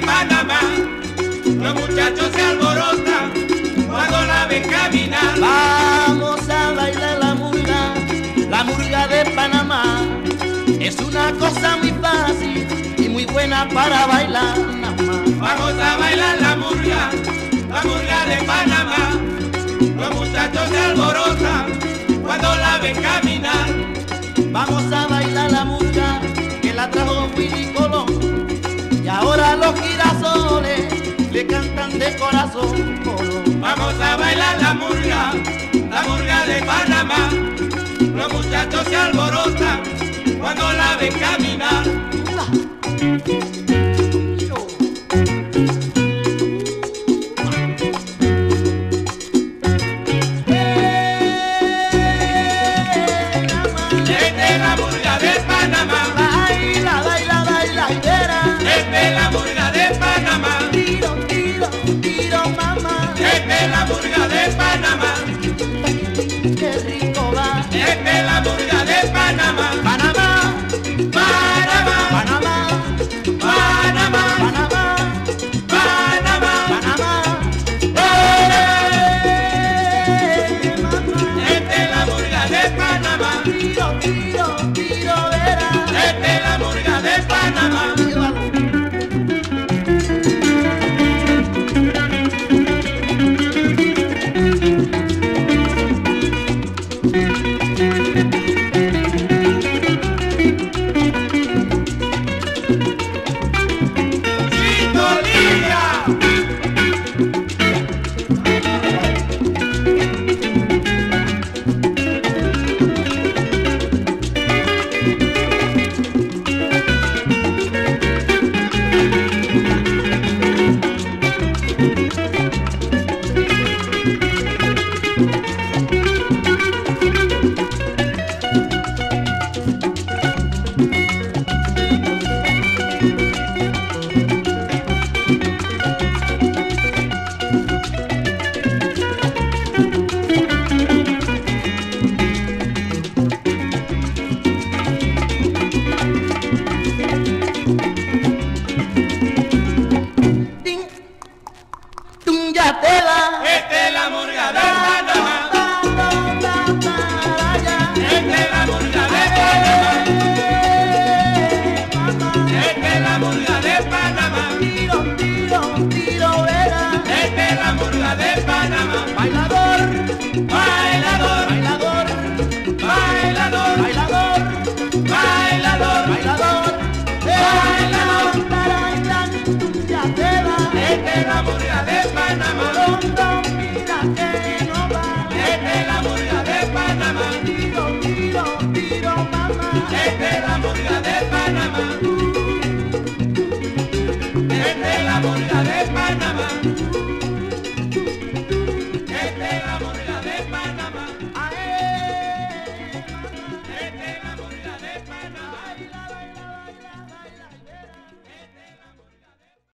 Panamá, los muchachos se alborotan cuando la ven caminar. Vamos a bailar la murga, la murga de Panamá. Es una cosa muy fácil y muy buena para bailar. cantan de corazón. Vamos a bailar la murga, la murga de Panamá. Los muchachos se alborotan cuando la ven caminar. my.